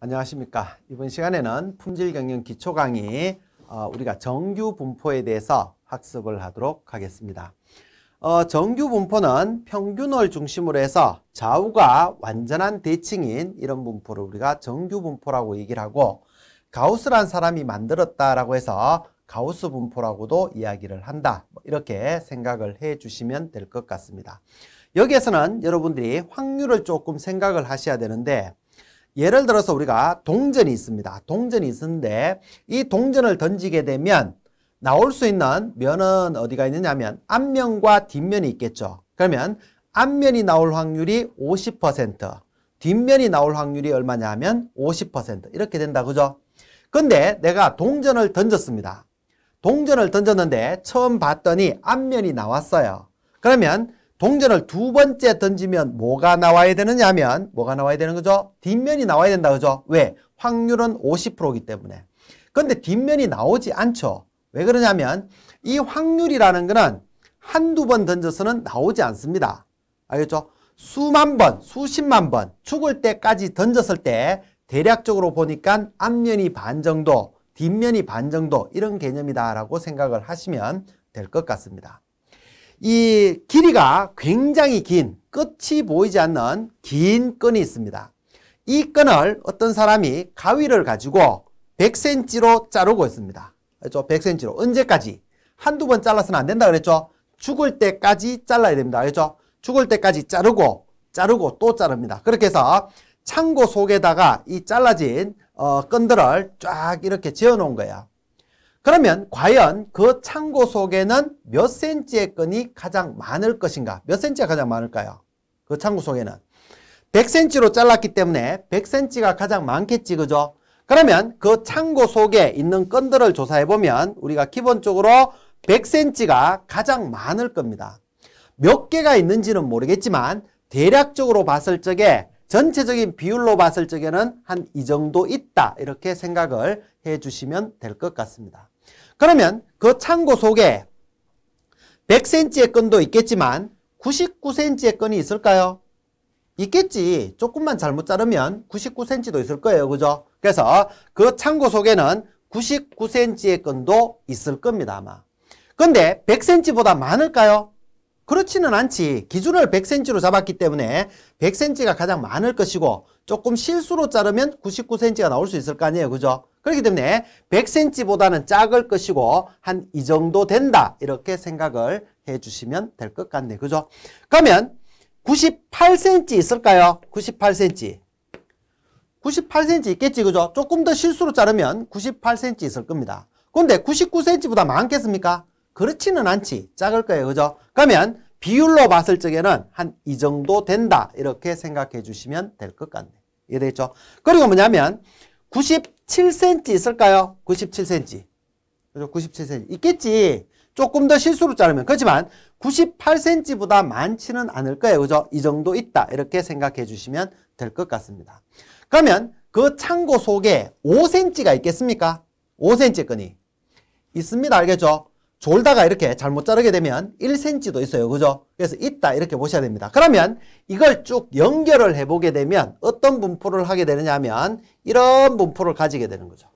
안녕하십니까. 이번 시간에는 품질 경영 기초 강의 어, 우리가 정규 분포에 대해서 학습을 하도록 하겠습니다. 어, 정규 분포는 평균을 중심으로 해서 좌우가 완전한 대칭인 이런 분포를 우리가 정규 분포라고 얘기를 하고 가우스란 사람이 만들었다라고 해서 가우스 분포라고도 이야기를 한다. 뭐 이렇게 생각을 해 주시면 될 것 같습니다. 여기에서는 여러분들이 확률을 조금 생각을 하셔야 되는데 예를 들어서 우리가 동전이 있습니다. 동전이 있는데 이 동전을 던지게 되면 나올 수 있는 면은 어디가 있느냐면 앞면과 뒷면이 있겠죠. 그러면 앞면이 나올 확률이 50%, 뒷면이 나올 확률이 얼마냐 하면 50% 이렇게 된다. 그죠? 근데 내가 동전을 던졌습니다. 동전을 던졌는데 처음 봤더니 앞면이 나왔어요. 그러면 동전을 두 번째 던지면 뭐가 나와야 되느냐 하면 뭐가 나와야 되는 거죠? 뒷면이 나와야 된다 그죠? 왜? 확률은 50%이기 때문에. 근데 뒷면이 나오지 않죠. 왜 그러냐면 이 확률이라는 거는 한두 번 던져서는 나오지 않습니다. 알겠죠? 수만 번, 수십만 번 죽을 때까지 던졌을 때 대략적으로 보니까 앞면이 반 정도, 뒷면이 반 정도 이런 개념이다라고 생각을 하시면 될 것 같습니다. 이 길이가 굉장히 긴 끝이 보이지 않는 긴 끈이 있습니다. 이 끈을 어떤 사람이 가위를 가지고 100cm로 자르고 있습니다. 그렇죠? 100cm로. 언제까지? 한두 번 잘라서는 안 된다 그랬죠? 죽을 때까지 잘라야 됩니다. 그렇죠? 죽을 때까지 자르고 자르고 또 자릅니다. 그렇게 해서 창고 속에다가 이 잘라진 어, 끈들을 쫙 이렇게 지어 놓은 거예요. 그러면 과연 그 창고 속에는 몇 센치의 끈이 가장 많을 것인가? 몇 센치가 가장 많을까요? 그 창고 속에는 100cm로 잘랐기 때문에 100cm가 가장 많겠지 그죠? 그러면 그 창고 속에 있는 끈들을 조사해 보면 우리가 기본적으로 100cm가 가장 많을 겁니다. 몇 개가 있는지는 모르겠지만 대략적으로 봤을 적에 전체적인 비율로 봤을 적에는 한 이 정도 있다 이렇게 생각을 해 주시면 될 것 같습니다. 그러면 그 창고 속에 100cm의 끈도 있겠지만 99cm의 끈이 있을까요? 있겠지. 조금만 잘못 자르면 99cm도 있을 거예요. 그죠? 그래서 그 창고 속에는 99cm의 끈도 있을 겁니다. 아마. 근데 100cm보다 많을까요? 그렇지는 않지. 기준을 100cm로 잡았기 때문에 100cm가 가장 많을 것이고 조금 실수로 자르면 99cm가 나올 수 있을 거 아니에요. 그죠? 그렇기 때문에 100cm보다는 작을 것이고 한 이 정도 된다. 이렇게 생각을 해 주시면 될 것 같네. 그죠? 그러면 98cm 있을까요? 98cm. 98cm 있겠지. 그죠? 조금 더 실수로 자르면 98cm 있을 겁니다. 그런데 99cm보다 많겠습니까? 그렇지는 않지. 작을 거예요. 그죠? 그러면 비율로 봤을 적에는 한 이 정도 된다. 이렇게 생각해 주시면 될 것 같네. 이해되겠죠? 그리고 뭐냐면 97cm 있을까요? 97cm. 그죠? 97cm. 있겠지. 조금 더 실수로 자르면. 그렇지만 98cm보다 많지는 않을 거예요. 그죠? 이 정도 있다. 이렇게 생각해 주시면 될 것 같습니다. 그러면 그 창고 속에 5cm가 있겠습니까? 5cm 끈이. 있습니다. 알겠죠? 졸다가 이렇게 잘못 자르게 되면 1cm도 있어요. 그죠? 그래서 있다 이렇게 보셔야 됩니다. 그러면 이걸 쭉 연결을 해보게 되면 어떤 분포를 하게 되느냐 하면 이런 분포를 가지게 되는 거죠.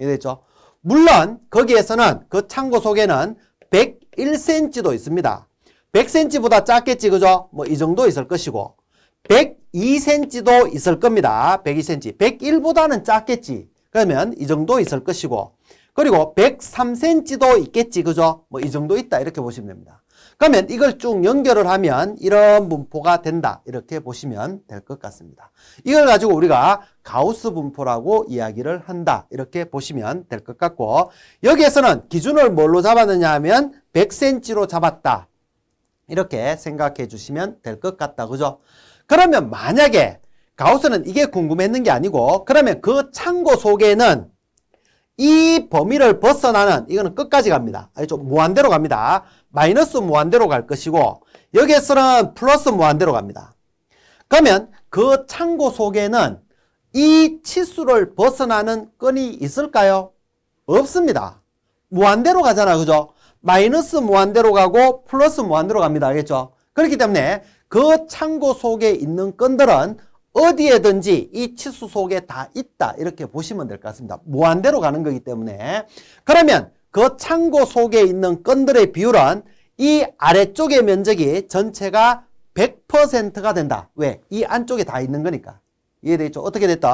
이해됐죠? 물론 거기에서는 그 창고 속에는 101cm도 있습니다. 100cm보다 작겠지 그죠? 뭐 이 정도 있을 것이고 102cm도 있을 겁니다. 102cm. 101보다는 작겠지. 그러면 이 정도 있을 것이고 그리고 103cm도 있겠지. 그죠? 뭐 이 정도 있다. 이렇게 보시면 됩니다. 그러면 이걸 쭉 연결을 하면 이런 분포가 된다. 이렇게 보시면 될 것 같습니다. 이걸 가지고 우리가 가우스 분포라고 이야기를 한다. 이렇게 보시면 될 것 같고 여기에서는 기준을 뭘로 잡았느냐 하면 100cm로 잡았다. 이렇게 생각해 주시면 될 것 같다. 그죠? 그러면 만약에 가우스는 이게 궁금했는 게 아니고 그러면 그 창고 속에는 이 범위를 벗어나는 이거는 끝까지 갑니다. 알죠? 무한대로 갑니다. 마이너스 무한대로 갈 것이고 여기에서는 플러스 무한대로 갑니다. 그러면 그 창고 속에는 이 치수를 벗어나는 끈이 있을까요? 없습니다. 무한대로 가잖아. 그죠? 마이너스 무한대로 가고 플러스 무한대로 갑니다. 알겠죠? 그렇기 때문에 그 창고 속에 있는 끈들은 어디에든지 이 치수 속에 다 있다 이렇게 보시면 될 것 같습니다. 무한대로 가는 거기 때문에 그러면 그 창고 속에 있는 건들의 비율은 이 아래쪽의 면적이 전체가 100%가 된다. 왜? 이 안쪽에 다 있는 거니까. 이해되겠죠? 어떻게 됐든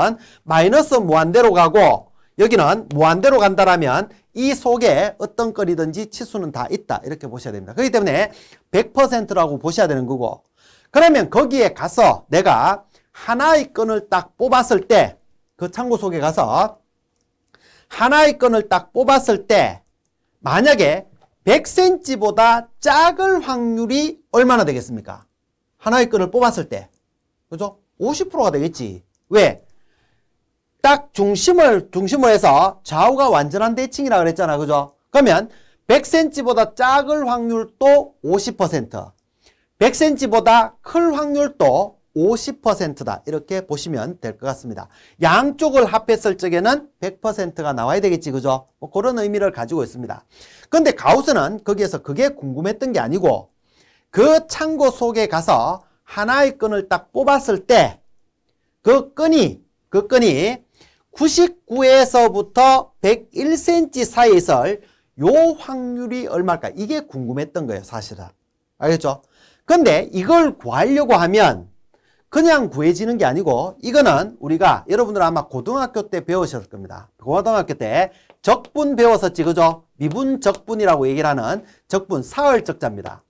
마이너스 무한대로 가고 여기는 무한대로 간다라면 이 속에 어떤 건이든지 치수는 다 있다. 이렇게 보셔야 됩니다. 그렇기 때문에 100%라고 보셔야 되는 거고 그러면 거기에 가서 내가 하나의 건을 딱 뽑았을 때 그 창고 속에 가서 하나의 건을 딱 뽑았을 때 만약에 100cm보다 작을 확률이 얼마나 되겠습니까? 하나의 끈을 뽑았을 때. 그죠? 50%가 되겠지. 왜? 딱 중심을, 중심으로 해서 좌우가 완전한 대칭이라 그랬잖아. 그죠? 그러면 100cm보다 작을 확률도 50%, 100cm보다 클 확률도 50%다. 이렇게 보시면 될 것 같습니다. 양쪽을 합했을 적에는 100%가 나와야 되겠지. 그죠? 뭐 그런 의미를 가지고 있습니다. 근데 가우스는 거기에서 그게 궁금했던 게 아니고 그 창고 속에 가서 하나의 끈을 딱 뽑았을 때 그 끈이 그 끈이 99에서부터 101cm 사이에 있을 요 확률이 얼마일까? 이게 궁금했던 거예요, 사실은. 알겠죠? 근데 이걸 구하려고 하면 그냥 구해지는 게 아니고 이거는 우리가 여러분들 아마 고등학교 때 배우셨을 겁니다. 고등학교 때 적분 배웠었지, 그죠? 미분 적분이라고 얘기를 하는 적분 사흘적자입니다.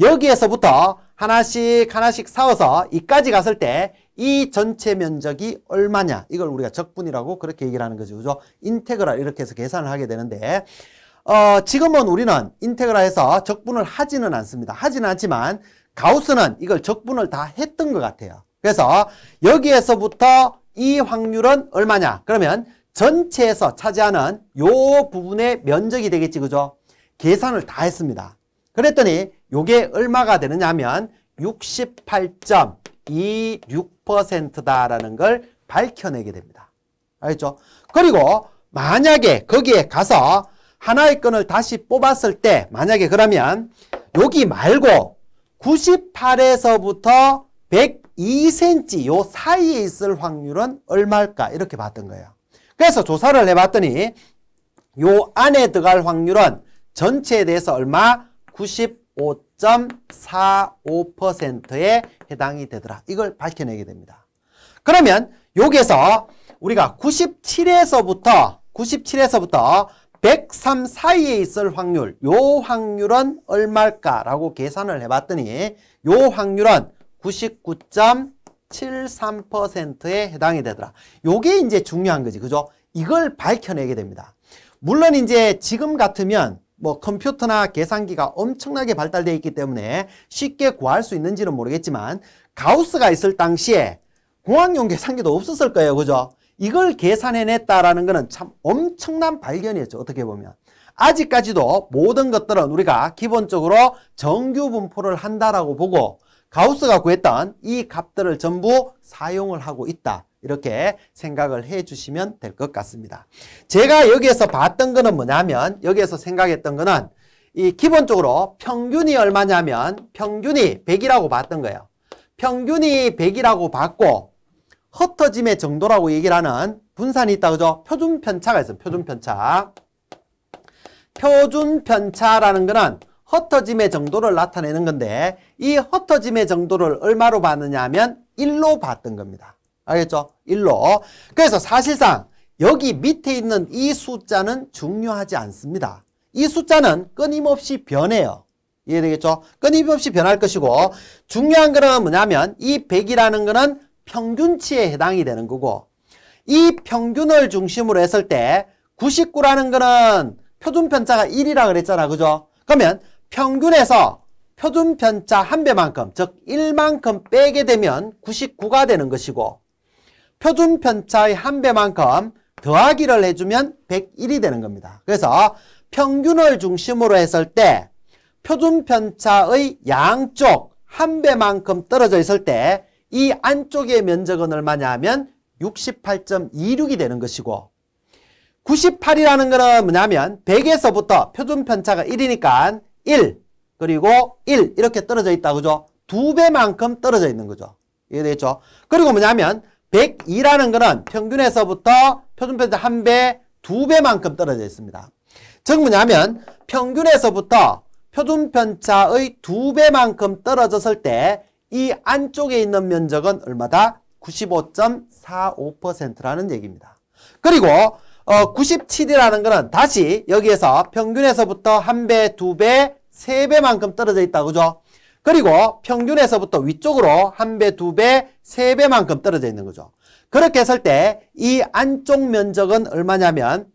여기에서부터 하나씩 하나씩 사워서 이까지 갔을 때 이 전체 면적이 얼마냐 이걸 우리가 적분이라고 그렇게 얘기를 하는 거죠 그죠 인테그랄 이렇게 해서 계산을 하게 되는데 어, 지금은 우리는 인테그랄해서 적분을 하지는 않습니다 하지는 않지만 가우스는 이걸 적분을 다 했던 것 같아요 그래서 여기에서부터 이 확률은 얼마냐 그러면 전체에서 차지하는 요 부분의 면적이 되겠지 그죠 계산을 다 했습니다 그랬더니 요게 얼마가 되느냐 하면 68.26%다라는 걸 밝혀내게 됩니다. 알겠죠? 그리고 만약에 거기에 가서 하나의 건을 다시 뽑았을 때 만약에 그러면 여기 말고 98에서부터 102cm 요 사이에 있을 확률은 얼마일까 이렇게 봤던 거예요. 그래서 조사를 해봤더니 요 안에 들어갈 확률은 전체에 대해서 얼마? 95.45%에 해당이 되더라. 이걸 밝혀내게 됩니다. 그러면 여기에서 우리가 97에서부터 97에서부터 103 사이에 있을 확률, 요 확률은 얼마일까라고 계산을 해봤더니 요 확률은 99.73%에 해당이 되더라. 요게 이제 중요한 거지. 그죠? 이걸 밝혀내게 됩니다. 물론 이제 지금 같으면 뭐 컴퓨터나 계산기가 엄청나게 발달되어 있기 때문에 쉽게 구할 수 있는지는 모르겠지만 가우스가 있을 당시에 공학용 계산기도 없었을 거예요. 그죠? 이걸 계산해냈다라는 것은 참 엄청난 발견이었죠. 어떻게 보면. 아직까지도 모든 것들은 우리가 기본적으로 정규 분포를 한다라고 보고 가우스가 구했던 이 값들을 전부 사용을 하고 있다. 이렇게 생각을 해 주시면 될 것 같습니다. 제가 여기에서 봤던 거는 뭐냐면 여기에서 생각했던 거는 이 기본적으로 평균이 얼마냐면 평균이 100이라고 봤던 거예요. 평균이 100이라고 봤고 흩어짐의 정도라고 얘기를 하는 분산이 있다 그죠? 표준 편차가 있어요. 표준 편차. 표준 편차라는 거는 흩어짐의 정도를 나타내는 건데 이 흩어짐의 정도를 얼마로 봤느냐 하면 1로 봤던 겁니다. 알겠죠? 1로. 그래서 사실상 여기 밑에 있는 이 숫자는 중요하지 않습니다. 이 숫자는 끊임없이 변해요. 이해되겠죠? 끊임없이 변할 것이고 중요한 거는 뭐냐면 이 100이라는 거는 평균치에 해당이 되는 거고 이 평균을 중심으로 했을 때 99라는 거는 표준 편차가 1이라 그랬잖아. 그죠? 그러면 평균에서 표준 편차 한 배만큼 즉 1만큼 빼게 되면 99가 되는 것이고 표준 편차의 한 배만큼 더하기를 해주면 101이 되는 겁니다. 그래서 평균을 중심으로 했을 때 표준 편차의 양쪽 한 배만큼 떨어져 있을 때 이 안쪽의 면적은 얼마냐 하면 68.26이 되는 것이고 98이라는 거는 뭐냐면 100에서부터 표준 편차가 1이니까 1 그리고 1 이렇게 떨어져 있다 그죠? 두 배만큼 떨어져 있는 거죠. 이해되죠? 그리고 뭐냐면 102라는 거는 평균에서부터 표준 편차 한 배, 두 배만큼 떨어져 있습니다. 즉 뭐냐면 평균에서부터 표준 편차의 두 배만큼 떨어졌을 때 이 안쪽에 있는 면적은 얼마다? 95.45%라는 얘기입니다. 그리고 어, 97이라는 거는 다시 여기에서 평균에서부터 한 배, 두 배, 세 배만큼 떨어져 있다. 그죠? 그리고 평균에서부터 위쪽으로 한 배, 두 배, 세 배만큼 떨어져 있는 거죠. 그렇게 했을 때 이 안쪽 면적은 얼마냐면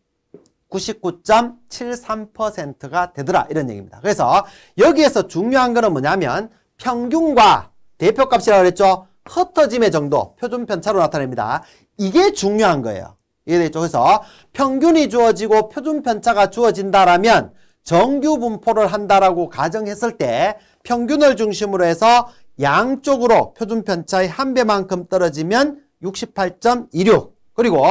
99.73%가 되더라 이런 얘기입니다. 그래서 여기에서 중요한 거는 뭐냐면 평균과 대표값이라고 그랬죠. 흩어짐의 정도 표준 편차로 나타냅니다. 이게 중요한 거예요. 이해되죠? 그래서 평균이 주어지고 표준 편차가 주어진다라면 정규 분포를 한다라고 가정했을 때 평균을 중심으로 해서 양쪽으로 표준 편차의 한 배만큼 떨어지면 68.26 그리고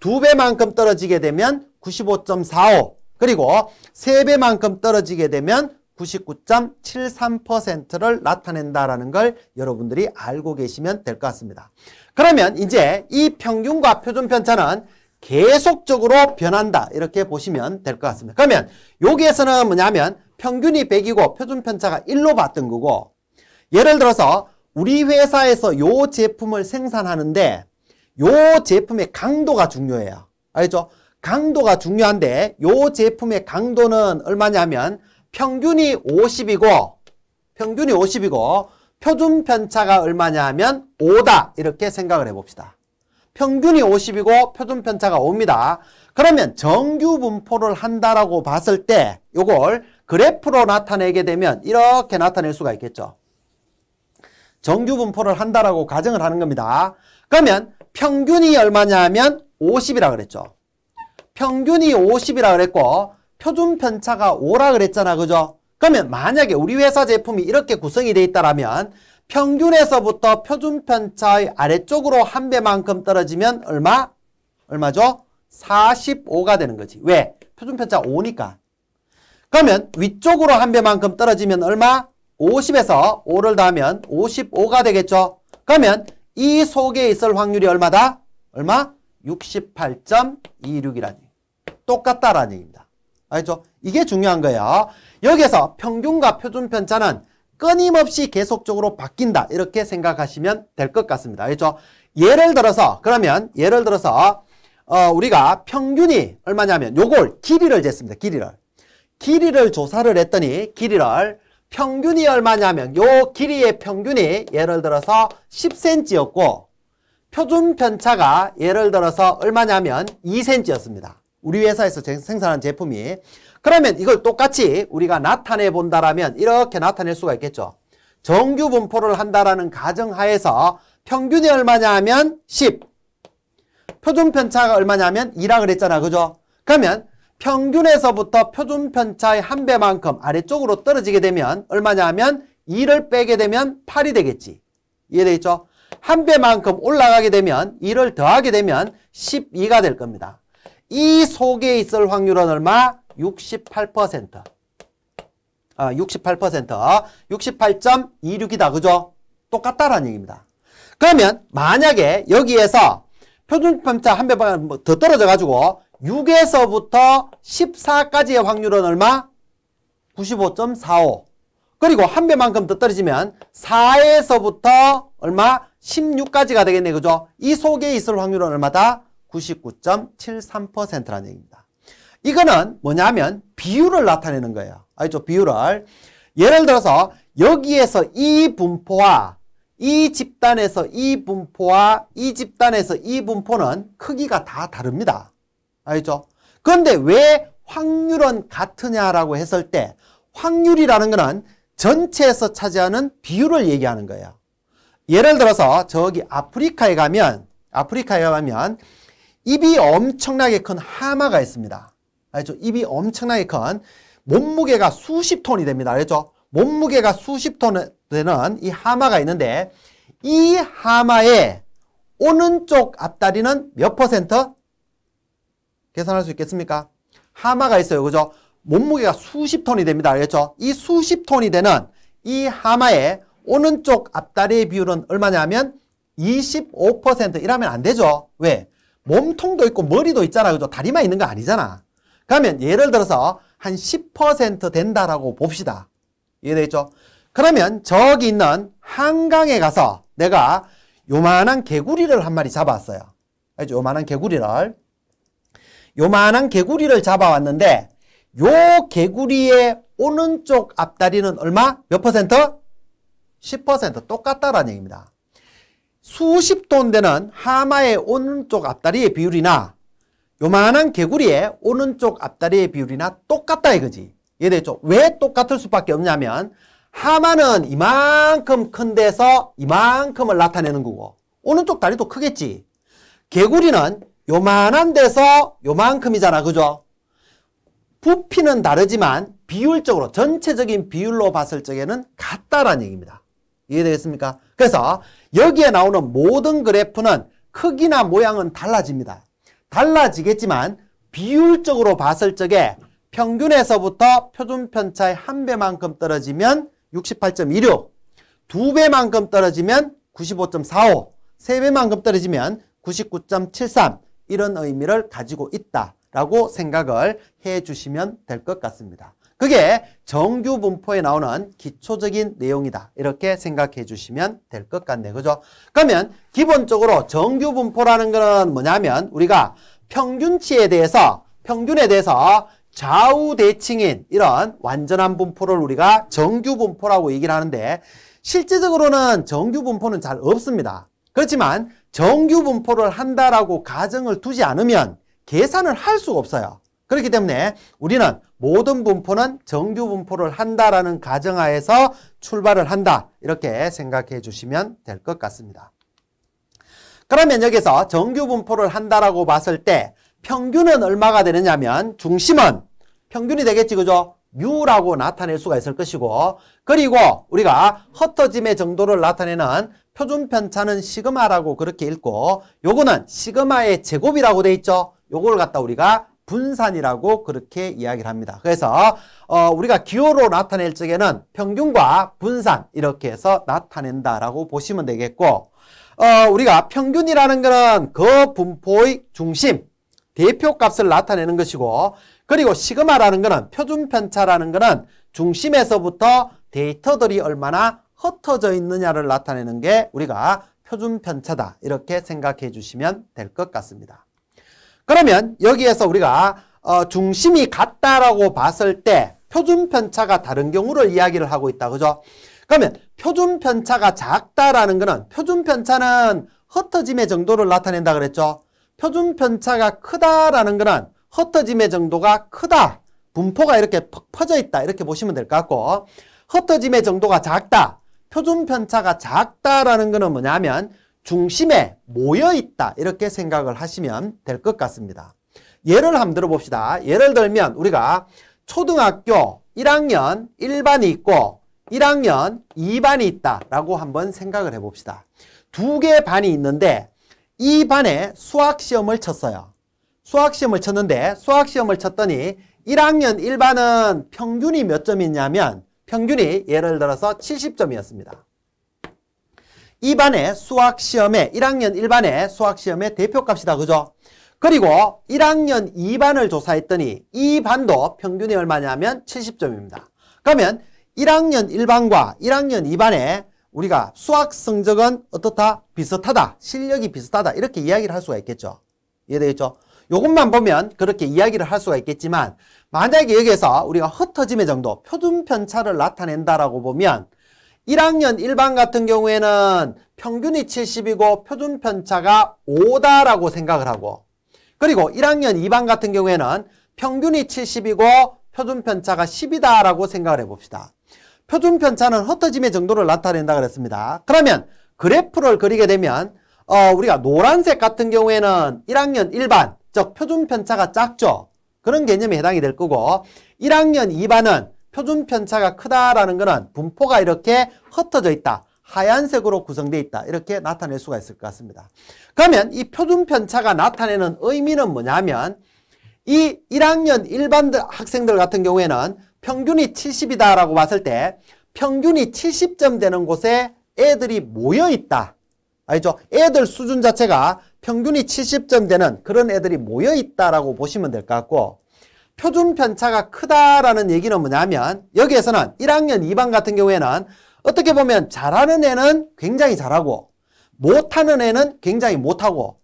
두 배만큼 떨어지게 되면 95.45 그리고 세 배만큼 떨어지게 되면 99.73%를 나타낸다라는 걸 여러분들이 알고 계시면 될 것 같습니다. 그러면 이제 이 평균과 표준 편차는 계속적으로 변한다 이렇게 보시면 될 것 같습니다. 그러면 여기에서는 뭐냐면 평균이 100이고 표준 편차가 1로 봤던 거고 예를 들어서 우리 회사에서 요 제품을 생산하는데 요 제품의 강도가 중요해요. 알죠? 강도가 중요한데 요 제품의 강도는 얼마냐면 평균이 50이고 평균이 50이고 표준 편차가 얼마냐 면 5다 이렇게 생각을 해봅시다. 평균이 50이고 표준 편차가 5입니다. 그러면 정규 분포를 한다라고 봤을 때 요걸 그래프로 나타내게 되면 이렇게 나타낼 수가 있겠죠. 정규 분포를 한다라고 가정을 하는 겁니다. 그러면 평균이 얼마냐면 50이라 그랬죠. 평균이 50이라 그랬고 표준 편차가 5라 그랬잖아. 그죠? 그러면 만약에 우리 회사 제품이 이렇게 구성이 돼 있다라면 평균에서부터 표준 편차의 아래쪽으로 한 배만큼 떨어지면 얼마? 얼마죠? 45가 되는 거지. 왜? 표준 편차 5니까. 그러면 위쪽으로 한 배만큼 떨어지면 얼마? 50에서 5를 더하면 55가 되겠죠. 그러면 이 속에 있을 확률이 얼마다? 얼마? 68.26이라니. 똑같다라는 얘기입니다. 알죠? 이게 중요한 거예요. 여기서 평균과 표준 편차는 끊임없이 계속적으로 바뀐다. 이렇게 생각하시면 될 것 같습니다. 알죠? 예를 들어서 그러면 예를 들어서 어, 우리가 평균이 얼마냐면 요걸 길이를 쟀습니다. 길이를. 길이를 조사를 했더니 길이를 평균이 얼마냐면 요 길이의 평균이 예를 들어서 10cm였고 표준 편차가 예를 들어서 얼마냐면 2cm였습니다. 우리 회사에서 생산한 제품이 그러면 이걸 똑같이 우리가 나타내 본다라면 이렇게 나타낼 수가 있겠죠. 정규 분포를 한다라는 가정하에서 평균이 얼마냐 하면 10. 표준 편차가 얼마냐 면 2라 그랬잖아. 그죠? 그러면 평균에서부터 표준 편차의 한 배만큼 아래쪽으로 떨어지게 되면 얼마냐 하면 2를 빼게 되면 8이 되겠지. 이해되겠죠? 한 배만큼 올라가게 되면 2를 더하게 되면 12가 될 겁니다. 이 속에 있을 확률은 얼마? 68%. 아, 68%. 68.26이다. 그죠? 똑같다라는 얘기입니다. 그러면 만약에 여기에서 표준편차 한 배만 더 떨어져 가지고 6에서부터 14까지의 확률은 얼마? 95.45. 그리고 한 배만큼 더 떨어지면 4에서부터 얼마? 16까지가 되겠네. 그죠? 이 속에 있을 확률은 얼마다? 99.73%라는 얘기입니다. 이거는 뭐냐면 비율을 나타내는 거예요. 알죠? 비율을. 예를 들어서 여기에서 이 분포와 이 집단에서 이 분포와 이 집단에서 이 분포는 크기가 다 다릅니다. 알죠? 그런데 왜 확률은 같으냐라고 했을 때 확률이라는 것은 전체에서 차지하는 비율을 얘기하는 거예요. 예를 들어서 저기 아프리카에 가면 아프리카에 가면 입이 엄청나게 큰 하마가 있습니다. 알죠? 입이 엄청나게 큰 몸무게가 수십 톤이 됩니다. 알죠? 몸무게가 수십 톤 되는 이 하마가 있는데 이 하마의 오른쪽 앞다리는 몇 퍼센트? 계산할 수 있겠습니까? 하마가 있어요. 그죠? 몸무게가 수십 톤이 됩니다. 알겠죠? 이 수십 톤이 되는 이 하마의 오른쪽 앞다리의 비율은 얼마냐 하면 25% 이라면 안 되죠. 왜? 몸통도 있고 머리도 있잖아. 그죠? 다리만 있는 거 아니잖아. 그러면 예를 들어서 한 10% 된다라고 봅시다. 이해되겠죠? 그러면 저기 있는 한강에 가서 내가 요만한 개구리를 한 마리 잡았어요. 알죠? 요만한 개구리를. 요만한 개구리를 잡아왔는데 요 개구리의 오른쪽 앞다리는 얼마? 몇 퍼센트? 10% 똑같다라는 얘기입니다. 수십 돈 되는 하마의 오른쪽 앞다리의 비율이나 요만한 개구리의 오른쪽 앞다리의 비율이나 똑같다 이거지. 이해되죠? 왜 똑같을 수밖에 없냐면 하마는 이만큼 큰 데서 이만큼을 나타내는 거고 오른쪽 다리도 크겠지. 개구리는 요만한 데서 요만큼이잖아. 그죠? 부피는 다르지만 비율적으로 전체적인 비율로 봤을 적에는 같다라는 얘기입니다. 이해되겠습니까? 그래서 여기에 나오는 모든 그래프는 크기나 모양은 달라집니다. 달라지겠지만 비율적으로 봤을 적에 평균에서부터 표준 편차의 한 배만큼 떨어지면 68.16, 두 배만큼 떨어지면 95.45, 세 배만큼 떨어지면 99.73 이런 의미를 가지고 있다라고 생각을 해 주시면 될 것 같습니다. 그게 정규 분포에 나오는 기초적인 내용이다. 이렇게 생각해 주시면 될 것 같네. 그죠? 그러면 기본적으로 정규 분포라는 것은 뭐냐면 우리가 평균치에 대해서 평균에 대해서 좌우 대칭인 이런 완전한 분포를 우리가 정규 분포라고 얘기를 하는데 실제적으로는 정규 분포는 잘 없습니다. 그렇지만 정규 분포를 한다라고 가정을 두지 않으면 계산을 할 수가 없어요. 그렇기 때문에 우리는 모든 분포는 정규 분포를 한다라는 가정하에서 출발을 한다. 이렇게 생각해 주시면 될 것 같습니다. 그러면 여기서 정규 분포를 한다라고 봤을 때 평균은 얼마가 되느냐면 중심은 평균이 되겠지 그죠? 뮤라고 나타낼 수가 있을 것이고 그리고 우리가 흩어짐의 정도를 나타내는 표준 편차는 시그마라고 그렇게 읽고 요거는 시그마의 제곱이라고 돼 있죠. 요걸 갖다 우리가 분산이라고 그렇게 이야기를 합니다. 그래서 어, 우리가 기호로 나타낼 적에는 평균과 분산 이렇게 해서 나타낸다라고 보시면 되겠고 어, 우리가 평균이라는 것은 그 분포의 중심 대표값을 나타내는 것이고 그리고 시그마라는 것은 표준 편차라는 것은 중심에서부터 데이터들이 얼마나 흩어져 있느냐를 나타내는 게 우리가 표준 편차다 이렇게 생각해 주시면 될 것 같습니다. 그러면 여기에서 우리가 어, 중심이 같다라고 봤을 때 표준 편차가 다른 경우를 이야기를 하고 있다. 그죠? 그러면 표준 편차가 작다라는 것은 표준 편차는 흩어짐의 정도를 나타낸다 그랬죠. 표준 편차가 크다라는 것은 흩어짐의 정도가 크다. 분포가 이렇게 퍽 퍼져 있다. 이렇게 보시면 될 것 같고 흩어짐의 정도가 작다. 표준 편차가 작다라는 것은 뭐냐면 중심에 모여 있다 이렇게 생각을 하시면 될 것 같습니다. 예를 한번 들어봅시다. 예를 들면 우리가 초등학교 1학년 1반이 있고 1학년 2반이 있다라고 한번 생각을 해봅시다. 두 개 반이 있는데 이 반에 수학시험을 쳤어요. 수학시험을 쳤는데 수학시험을 쳤더니 1학년 1반은 평균이 몇 점이냐면 평균이 예를 들어서 70점이었습니다. 2반의 수학시험에 1학년 1반의 수학시험의 대표값이다. 그죠? 그리고 1학년 2반을 조사했더니 이 반도 평균이 얼마냐면 70점입니다. 그러면 1학년 1반과 1학년 2반의 우리가 수학 성적은 어떻다? 비슷하다. 실력이 비슷하다. 이렇게 이야기를 할 수가 있겠죠. 이해되겠죠? 이것만 보면 그렇게 이야기를 할 수가 있겠지만 만약에 여기에서 우리가 흩어짐의 정도, 표준 편차를 나타낸다라고 보면 1학년 1반 같은 경우에는 평균이 70이고 표준 편차가 5다라고 생각을 하고 그리고 1학년 2반 같은 경우에는 평균이 70이고 표준 편차가 10이다라고 생각을 해봅시다. 표준 편차는 흩어짐의 정도를 나타낸다 그랬습니다. 그러면 그래프를 그리게 되면 어, 우리가 노란색 같은 경우에는 1학년 1반 즉 표준 편차가 작죠. 그런 개념에 해당이 될 거고 1학년 2반은 표준 편차가 크다라는 것은 분포가 이렇게 흩어져 있다. 하얀색으로 구성되어 있다. 이렇게 나타낼 수가 있을 것 같습니다. 그러면 이 표준 편차가 나타내는 의미는 뭐냐면 이 1학년 일반 학생들 같은 경우에는 평균이 70이다라고 봤을 때 평균이 70점 되는 곳에 애들이 모여 있다. 알죠? 애들 수준 자체가 평균이 70점 되는 그런 애들이 모여 있다라고 보시면 될 것 같고 표준 편차가 크다라는 얘기는 뭐냐면 여기에서는 1학년 2반 같은 경우에는 어떻게 보면 잘하는 애는 굉장히 잘하고 못하는 애는 굉장히 못하고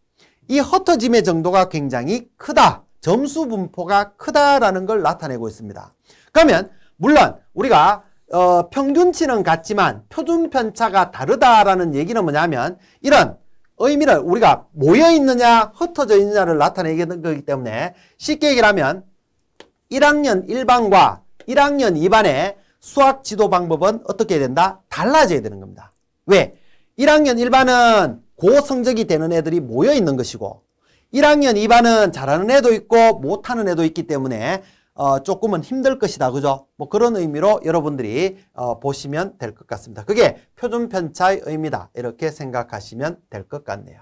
이 흩어짐의 정도가 굉장히 크다. 점수 분포가 크다라는 걸 나타내고 있습니다. 그러면 물론 우리가 어, 평균치는 같지만 표준 편차가 다르다라는 얘기는 뭐냐면 이런 의미를 우리가 모여 있느냐 흩어져 있느냐를 나타내는 거기 때문에 쉽게 얘기를 하면 1학년 1반과 1학년 2반의 수학 지도 방법은 어떻게 된다? 달라져야 되는 겁니다. 왜? 1학년 1반은 고성적이 되는 애들이 모여 있는 것이고 1학년 2반은 잘하는 애도 있고 못하는 애도 있기 때문에 어, 조금은 힘들 것이다. 그죠? 뭐 그런 의미로 여러분들이 어, 보시면 될 것 같습니다. 그게 표준 편차의 의미다. 이렇게 생각하시면 될 것 같네요.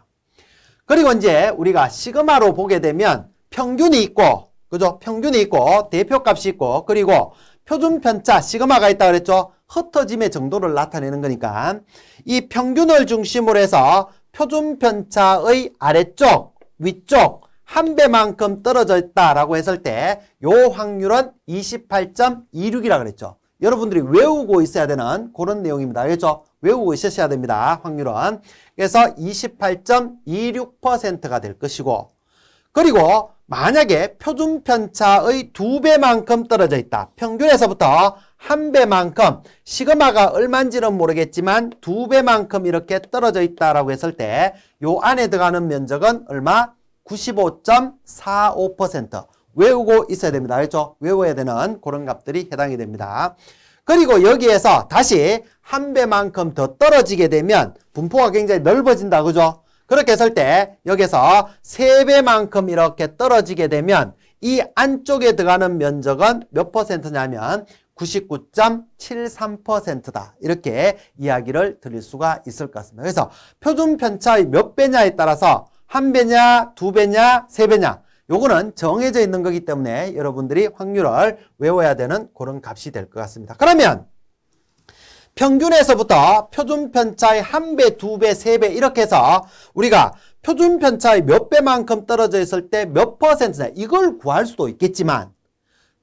그리고 이제 우리가 시그마로 보게 되면 평균이 있고 그죠? 평균이 있고 대표값이 있고 그리고 표준 편차 시그마가 있다 그랬죠? 흩어짐의 정도를 나타내는 거니까 이 평균을 중심으로 해서 표준 편차의 아래쪽, 위쪽 한 배만큼 떨어져 있다라고 했을 때 요 확률은 28.26이라 그랬죠. 여러분들이 외우고 있어야 되는 그런 내용입니다. 알겠죠? 외우고 있으셔야 됩니다. 확률은. 그래서 28.26%가 될 것이고 그리고 만약에 표준 편차의 두 배만큼 떨어져 있다. 평균에서부터 한 배만큼 시그마가 얼마인지는 모르겠지만 두 배만큼 이렇게 떨어져 있다라고 했을 때 요 안에 들어가는 면적은 얼마? 95.45% 외우고 있어야 됩니다. 알죠? 외워야 되는 그런 값들이 해당이 됩니다. 그리고 여기에서 다시 한 배만큼 더 떨어지게 되면 분포가 굉장히 넓어진다. 그죠? 그렇게 했을 때 여기서 세배만큼 이렇게 떨어지게 되면 이 안쪽에 들어가는 면적은 몇 퍼센트냐면 99.73%다. 이렇게 이야기를 드릴 수가 있을 것 같습니다. 그래서 표준 편차의 몇 배냐에 따라서 한 배냐, 두 배냐, 세 배냐 요거는 정해져 있는 거기 때문에 여러분들이 확률을 외워야 되는 그런 값이 될 것 같습니다. 그러면 평균에서부터 표준 편차의 한 배, 두 배, 세 배 이렇게 해서 우리가 표준 편차의 몇 배만큼 떨어져 있을 때 몇 퍼센트냐 이걸 구할 수도 있겠지만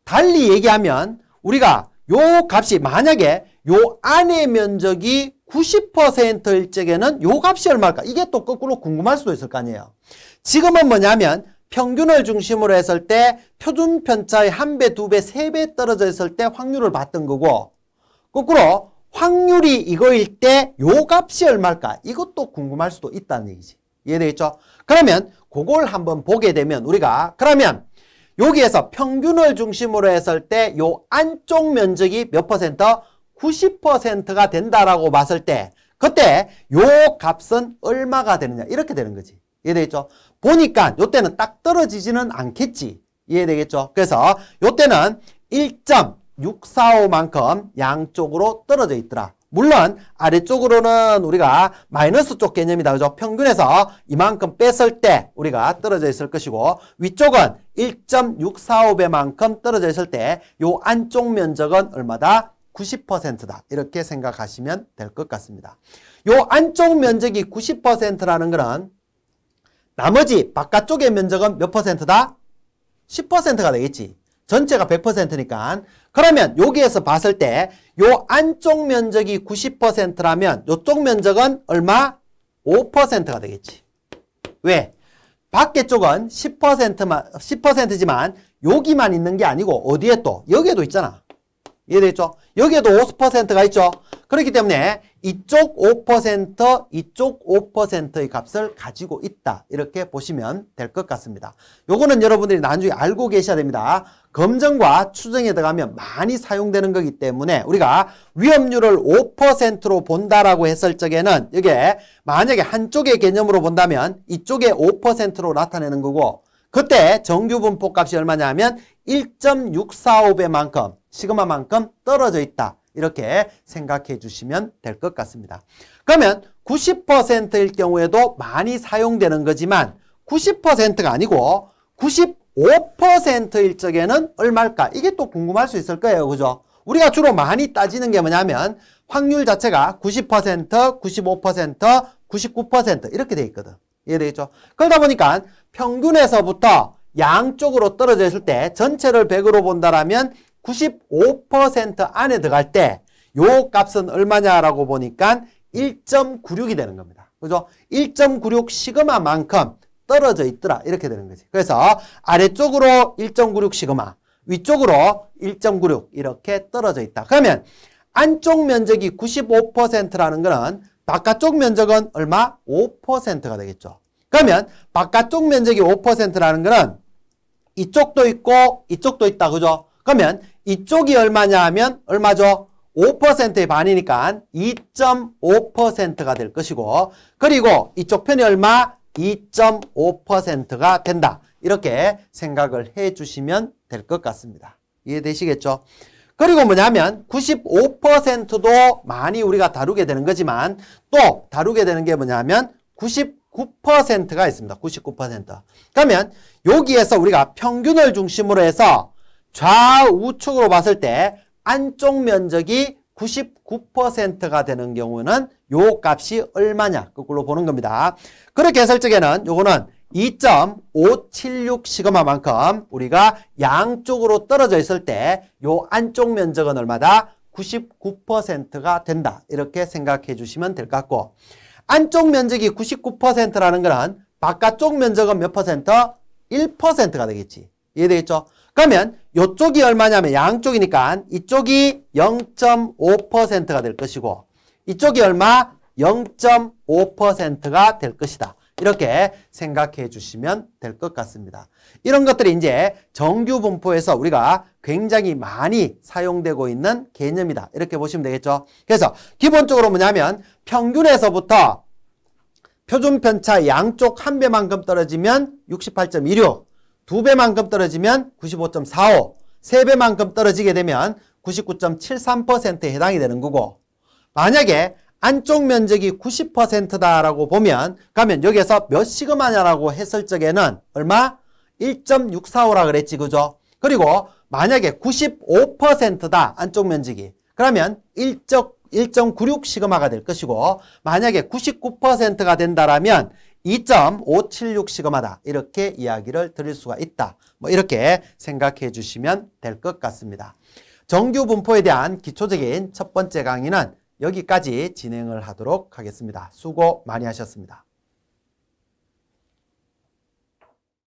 달리 얘기하면 우리가 요 값이 만약에 요 안의 면적이 90%일 적에는 요 값이 얼마일까? 이게 또 거꾸로 궁금할 수도 있을 거 아니에요. 지금은 뭐냐면 평균을 중심으로 했을 때 표준 편차의 한 배, 두 배, 세 배 떨어져 있을 때 확률을 봤던 거고 거꾸로 확률이 이거일 때 요 값이 얼마일까? 이것도 궁금할 수도 있다는 얘기지. 이해되겠죠? 그러면 그걸 한번 보게 되면 우리가 그러면 여기에서 평균을 중심으로 했을 때 요 안쪽 면적이 몇 퍼센트? 90%가 된다라고 봤을 때 그때 요 값은 얼마가 되느냐 이렇게 되는 거지. 이해되겠죠? 보니까 요때는 딱 떨어지지는 않겠지. 이해되겠죠? 그래서 요때는 1.645만큼 양쪽으로 떨어져 있더라. 물론 아래쪽으로는 우리가 마이너스 쪽 개념이다. 그죠? 평균에서 이만큼 뺐을 때 우리가 떨어져 있을 것이고 위쪽은 1.645배만큼 떨어져 있을 때 요 안쪽 면적은 얼마다? 90%다. 이렇게 생각하시면 될 것 같습니다. 요 안쪽 면적이 90%라는 것은 나머지 바깥쪽의 면적은 몇 퍼센트다? 10%가 되겠지. 전체가 100%니까. 그러면 여기에서 봤을 때 요 안쪽 면적이 90%라면 요쪽 면적은 얼마? 5%가 되겠지. 왜? 밖에 쪽은 10%만 10%지만 여기만 있는 게 아니고 어디에 또 여기에도 있잖아. 이해되죠? 여기에도 50%가 있죠. 그렇기 때문에 이쪽 5%, 이쪽 5%의 값을 가지고 있다. 이렇게 보시면 될 것 같습니다. 요거는 여러분들이 나중에 알고 계셔야 됩니다. 검정과 추정에 들어가면 많이 사용되는 거기 때문에 우리가 위험률을 5%로 본다라고 했을 적에는 이게 만약에 한쪽의 개념으로 본다면 이쪽에 5%로 나타내는 거고 그때 정규분포 값이 얼마냐면 1.645배만큼 시그마만큼 떨어져 있다. 이렇게 생각해 주시면 될 것 같습니다. 그러면 90%일 경우에도 많이 사용되는 거지만 90%가 아니고 95%일 적에는 얼마일까? 이게 또 궁금할 수 있을 거예요. 그죠? 우리가 주로 많이 따지는 게 뭐냐면 확률 자체가 90%, 95%, 99% 이렇게 돼 있거든. 이해되겠죠? 그러다 보니까 평균에서부터 양쪽으로 떨어져 있을 때 전체를 100으로 본다라면 95% 안에 들어갈 때 요 값은 얼마냐라고 보니까 1.96이 되는 겁니다. 그죠? 1.96 시그마만큼 떨어져 있더라. 이렇게 되는 거지. 그래서 아래쪽으로 1.96 시그마, 위쪽으로 1.96 이렇게 떨어져 있다. 그러면 안쪽 면적이 95%라는 거는 바깥쪽 면적은 얼마? 5%가 되겠죠. 그러면 바깥쪽 면적이 5%라는 거는 이쪽도 있고 이쪽도 있다. 그죠? 그러면 이쪽이 얼마냐 하면 얼마죠? 5%의 반이니까 2.5%가 될 것이고 그리고 이쪽 편이 얼마? 2.5%가 된다. 이렇게 생각을 해 주시면 될 것 같습니다. 이해되시겠죠? 그리고 뭐냐면 95%도 많이 우리가 다루게 되는 거지만 또 다루게 되는 게 뭐냐면 99%가 있습니다. 99%. 그러면 여기에서 우리가 평균을 중심으로 해서 좌우측으로 봤을 때 안쪽 면적이 99%가 되는 경우는 요 값이 얼마냐 그걸로 보는 겁니다. 그렇게 했을 적에는 요거는 2.576 시그마만큼 우리가 양쪽으로 떨어져 있을 때 요 안쪽 면적은 얼마다? 99%가 된다. 이렇게 생각해 주시면 될 것 같고 안쪽 면적이 99%라는 거는 바깥쪽 면적은 몇 퍼센트? 1%가 되겠지. 이해되겠죠? 그러면 이쪽이 얼마냐면 양쪽이니까 이쪽이 0.5%가 될 것이고 이쪽이 얼마? 0.5%가 될 것이다. 이렇게 생각해 주시면 될 것 같습니다. 이런 것들이 이제 정규 분포에서 우리가 굉장히 많이 사용되고 있는 개념이다. 이렇게 보시면 되겠죠. 그래서 기본적으로 뭐냐면 평균에서부터 표준 편차 양쪽 한 배만큼 떨어지면 68.16, 두 배만큼 떨어지면 95.45, 세 배만큼 떨어지게 되면 99.73%에 해당이 되는 거고 만약에 안쪽 면적이 90%다라고 보면 그러면 여기에서 몇 시그마냐라고 했을 적에는 얼마? 1.645라 그랬지 그죠? 그리고 만약에 95%다 안쪽 면적이 그러면 1.96 시그마가 될 것이고 만약에 99%가 된다라면 2.576 시그마다 이렇게 이야기를 드릴 수가 있다. 뭐 이렇게 생각해 주시면 될 것 같습니다. 정규 분포에 대한 기초적인 첫 번째 강의는 여기까지 진행을 하도록 하겠습니다. 수고 많이 하셨습니다.